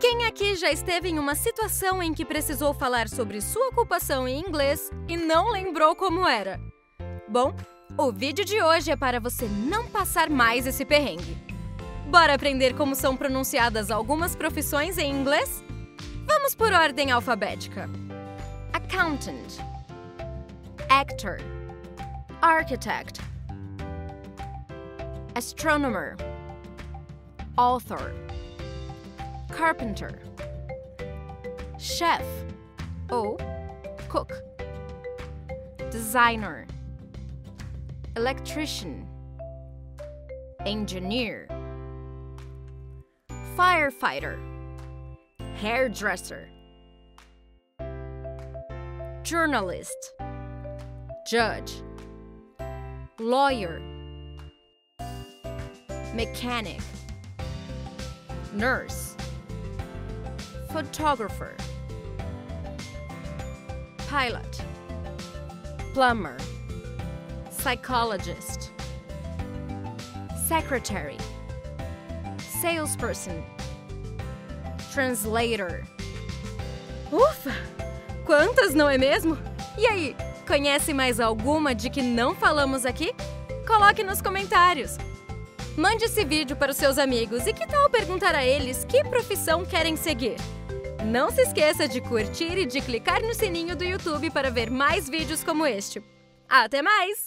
Quem aqui já esteve em uma situação em que precisou falar sobre sua ocupação em inglês e não lembrou como era? Bom, o vídeo de hoje é para você não passar mais esse perrengue. Bora aprender como são pronunciadas algumas profissões em inglês? Vamos por ordem alfabética. Accountant Actor Architect Astronomer Author Carpenter. Chef. O, Cook. Designer. Electrician. Engineer. Firefighter. Hairdresser. Journalist. Judge. Lawyer. Mechanic. Nurse Photographer Pilot Plumber Psychologist Secretary Salesperson Translator Ufa! Quantas, não é mesmo? E aí, conhece mais alguma de que não falamos aqui? Coloque nos comentários. Mande esse vídeo para os seus amigos e que tal perguntar a eles que profissão querem seguir? Não se esqueça de curtir e de clicar no sininho do YouTube para ver mais vídeos como este. Até mais!